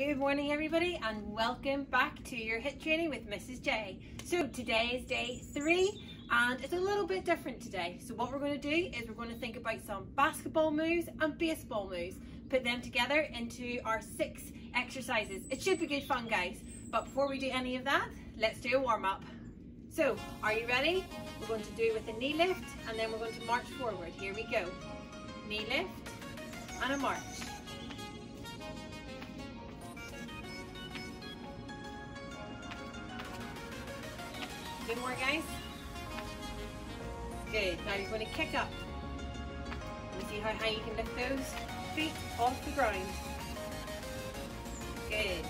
Good morning everybody and welcome back to your HIIT training with Mrs J. So today is day three and it's a little bit different today. So what we're going to do is we're going to think about some basketball moves and baseball moves, put them together into our six exercises. It should be good fun guys, but before we do any of that, let's do a warm up. So are you ready? We're going to do it with a knee lift and then we're going to march forward. Here we go. Knee lift and a march. Two more guys. Good. Now you're going to kick up. Me see how high you can lift those feet off the ground. Good.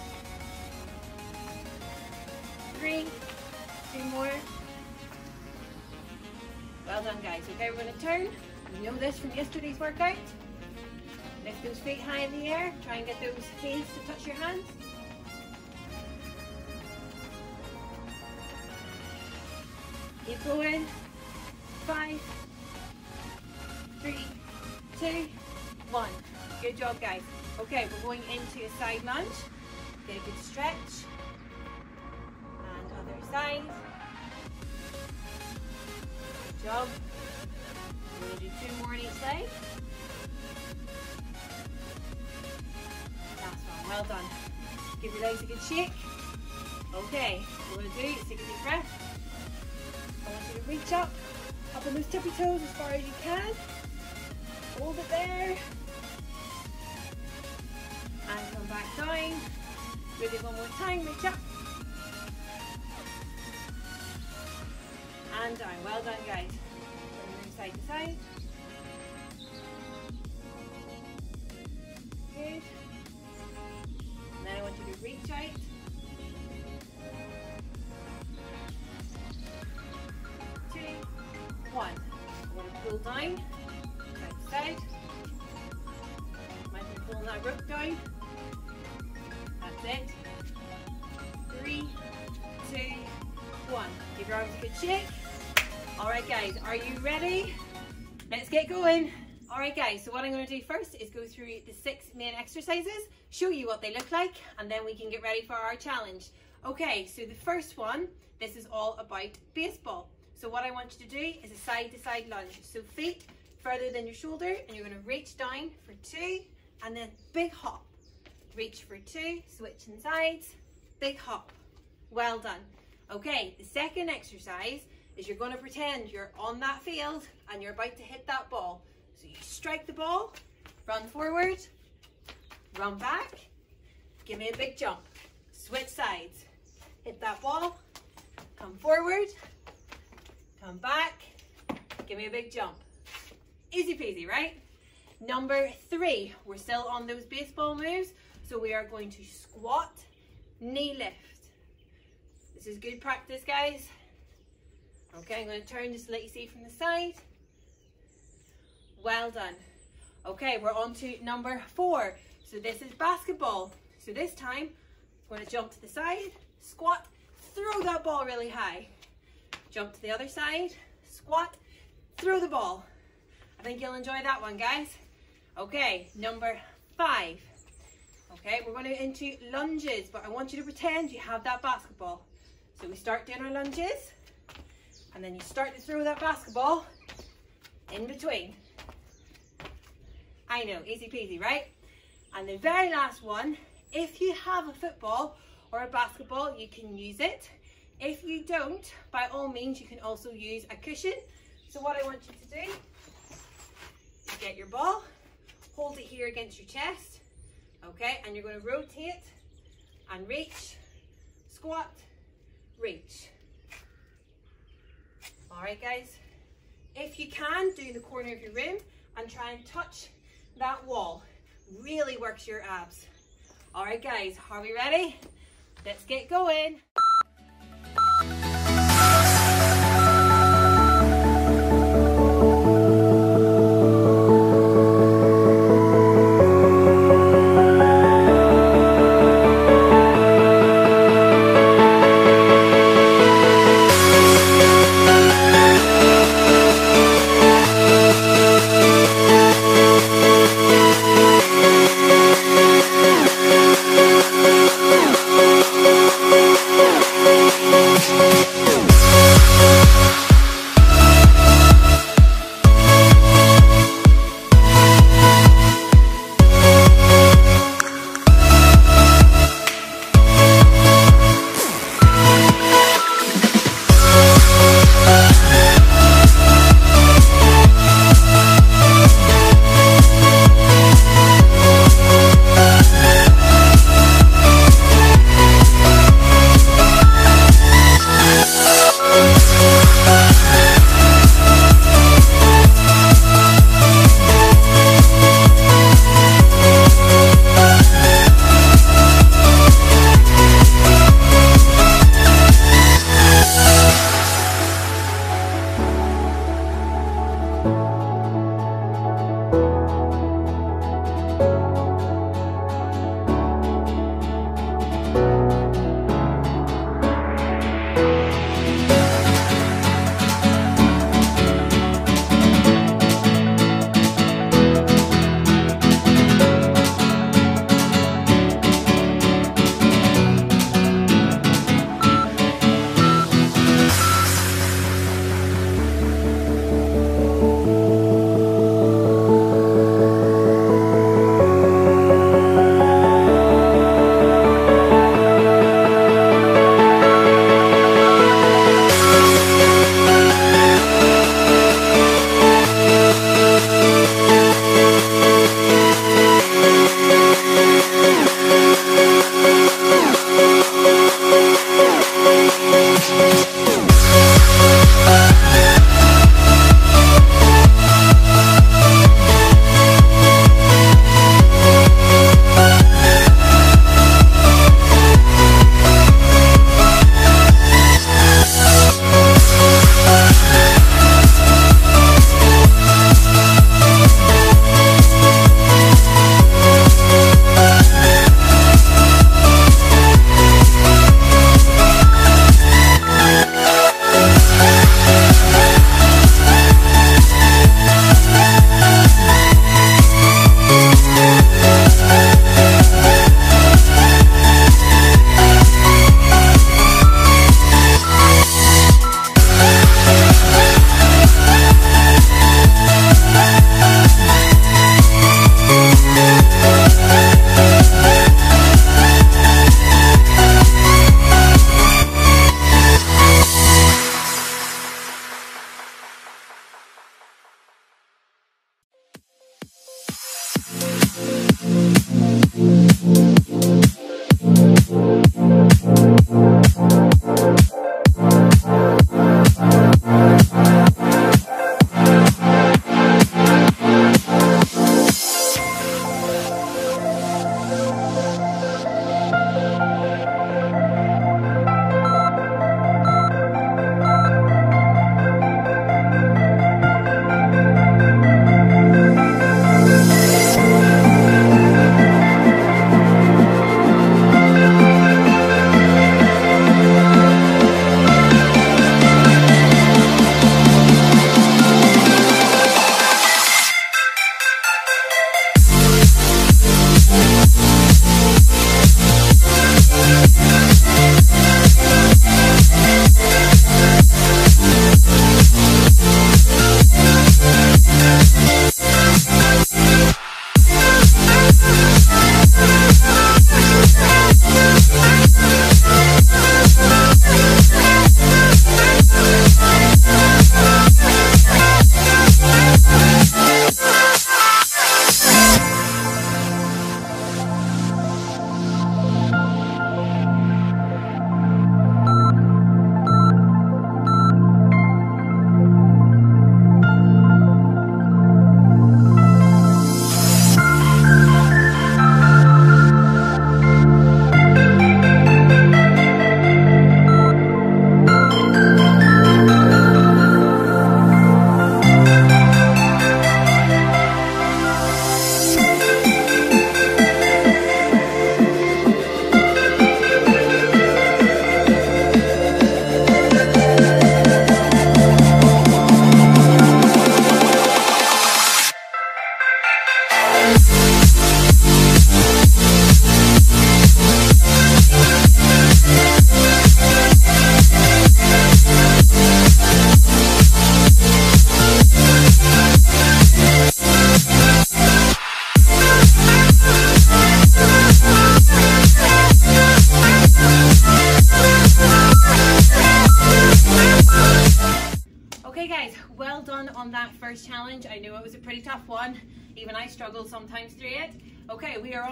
Three. Two more. Well done guys. Okay, we're going to turn. You know this from yesterday's workout. Lift those feet high in the air. Try and get those heels to touch your hands. Keep going. Five, three, two, one. Good job, guys. Okay, we're going into a side lunge. Get a good stretch. And other side. Good job. We're going to do two more on each side. Last one. Well done. Give your legs a good shake. Okay, we're going to do take a deep breath. I want you to reach up, up on those tippy toes as far as you can. Hold it there. And come back down. Do it one more time, reach up. And down. Well done guys. Side to side. Good. And then I want you to reach out. Good. All right, guys, are you ready? Let's get going. All right, guys, so what I'm going to do first is go through the six main exercises, show you what they look like, and then we can get ready for our challenge. Okay, so the first one, this is all about baseball. So what I want you to do is a side to side lunge. So feet further than your shoulder and you're gonna reach down for two and then big hop. Reach for two, switching sides, big hop. Well done. Okay, the second exercise is you're gonna pretend you're on that field and you're about to hit that ball. So you strike the ball, run forward, run back, give me a big jump, switch sides, hit that ball, come forward, Come back. Give me a big jump. Easy peasy, right? Number three, we're still on those baseball moves. So we are going to squat, knee lift. This is good practice, guys. Okay, I'm going to turn just to let you see from the side. Well done. Okay, we're on to number four. So this is basketball. So this time, I'm going to jump to the side, squat, throw that ball really high. Jump to the other side, squat, throw the ball. I think you'll enjoy that one, guys. Okay, number five. Okay, we're going to into lunges, but I want you to pretend you have that basketball. So we start doing our lunges, and then you start to throw that basketball in between. I know, easy peasy, right? And the very last one, if you have a football or a basketball, you can use it if you don't, by all means, you can also use a cushion. So what I want you to do is get your ball, hold it here against your chest, okay? And you're gonna rotate and reach, squat, reach. All right, guys. If you can, do the corner of your room and try and touch that wall. Really works your abs. All right, guys, are we ready? Let's get going.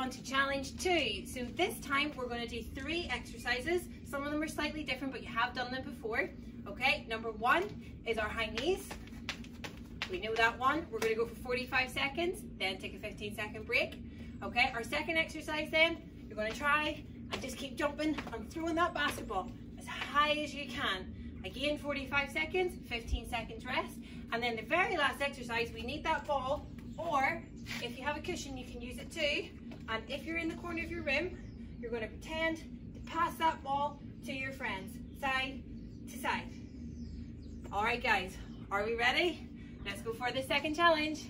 On to challenge two. So this time we're going to do three exercises. Some of them are slightly different, but you have done them before. Okay, number one is our high knees. We know that one. We're going to go for 45 seconds, then take a 15 second break. Okay, our second exercise then, you're going to try and just keep jumping and throwing that basketball as high as you can. Again, 45 seconds, 15 seconds rest. And then the very last exercise, we need that ball, or if you have a cushion, you can use it too. And if you're in the corner of your room, you're going to pretend to pass that ball to your friends, side to side. All right, guys, are we ready? Let's go for the second challenge.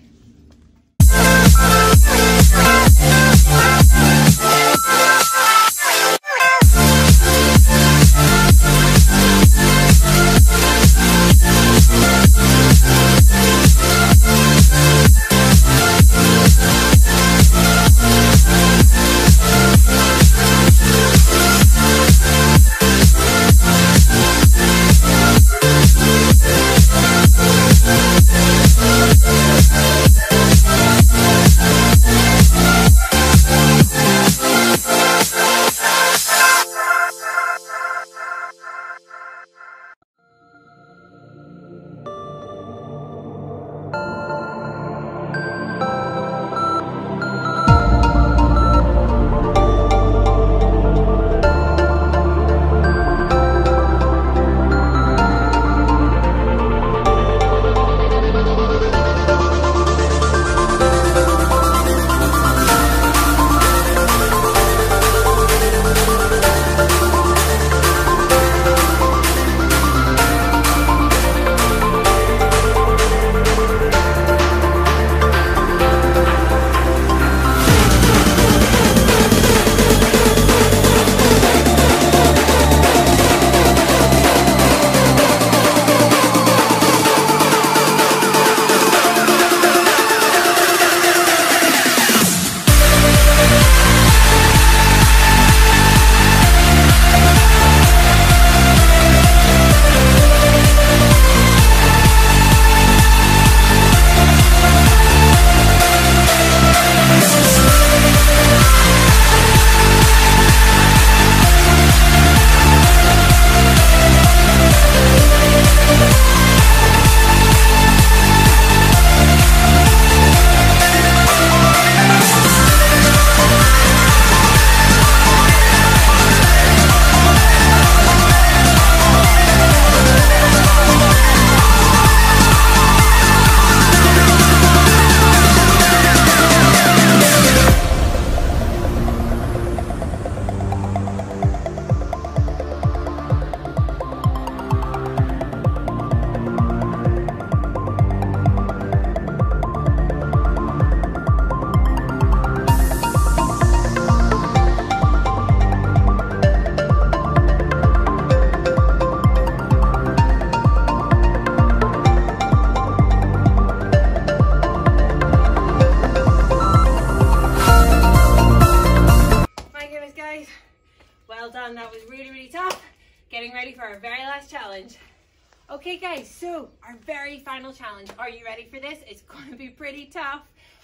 Okay guys, so our very final challenge. Are you ready for this? It's going to be pretty tough.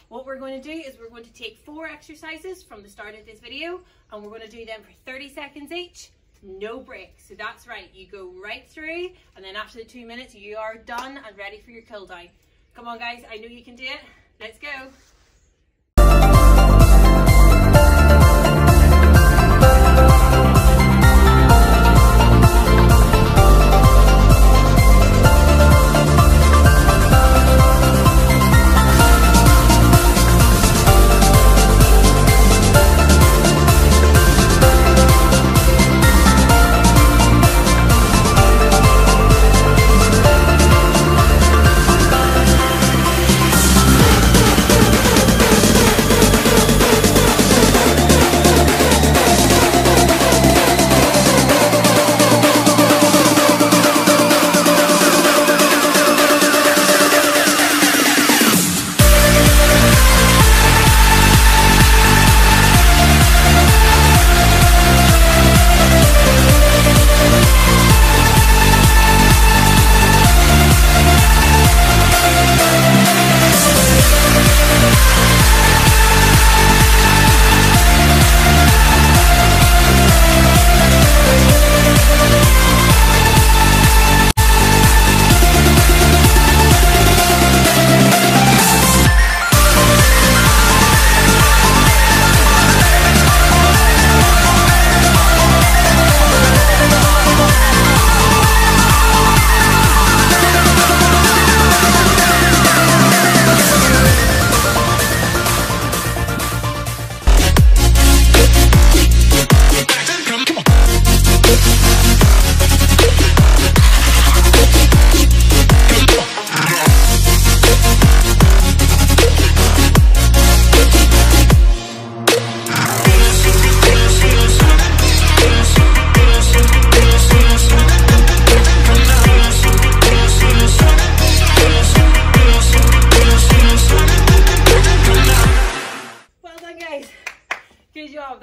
What we're going to do is we're going to take four exercises from the start of this video and we're going to do them for 30 seconds each, no break. So that's right, you go right through and then after the two minutes you are done and ready for your cool down. Come on guys, I know you can do it. Let's go.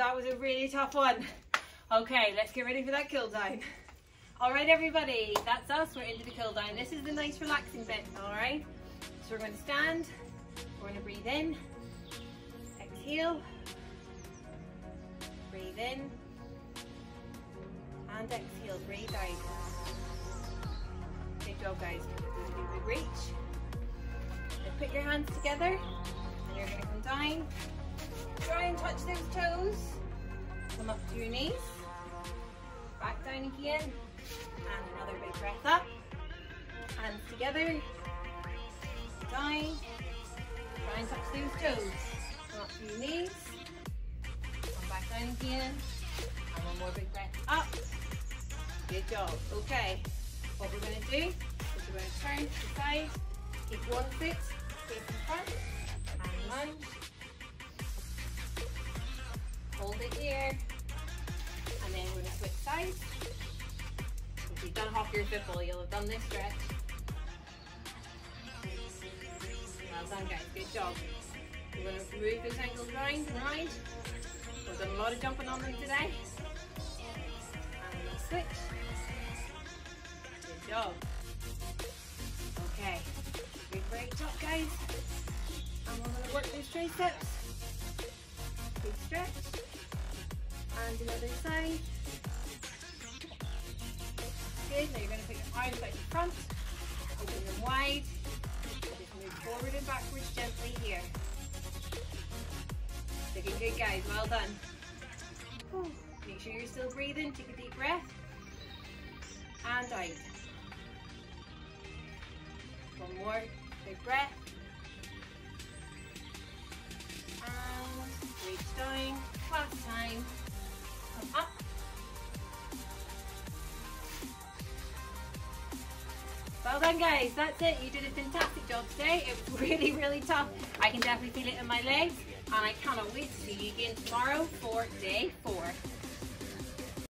A really tough one. Okay, let's get ready for that kill down. All right, everybody, that's us. We're into the kill down. This is the nice relaxing bit, all right? So we're going to stand. We're going to breathe in. Exhale. Breathe in. And exhale, breathe out. Good job, guys. A reach. Put your hands together and you're going to come down. Try and touch those toes. Come up to your knees. Back down again. And another big breath up. Hands together. Down. Try and touch those toes. Come up to your knees. Come back down again. And one more big breath up. Good job. Okay. What we're going to do is we're going to turn to the side. Keep one foot facing front. And lunge. Hold it here. And then we're going to switch sides. If you've done hockey your football, you'll have done this stretch. Well done guys, good job. We're going to move those ankles round and round. We've done a lot of jumping on them today. And switch. Good job. Okay, big break up guys. And we're going to work those triceps. Big stretch. And the other side. Good, now you're going to put your arms out in front. Open them wide. Just move forward and backwards gently here. Looking good guys, well done. Make sure you're still breathing, take a deep breath. And out. One more, big breath. And reach down, last time. Up. Well done guys, that's it. You did a fantastic job today. It was really, really tough. I can definitely feel it in my legs and I cannot wait to see you again tomorrow for day four.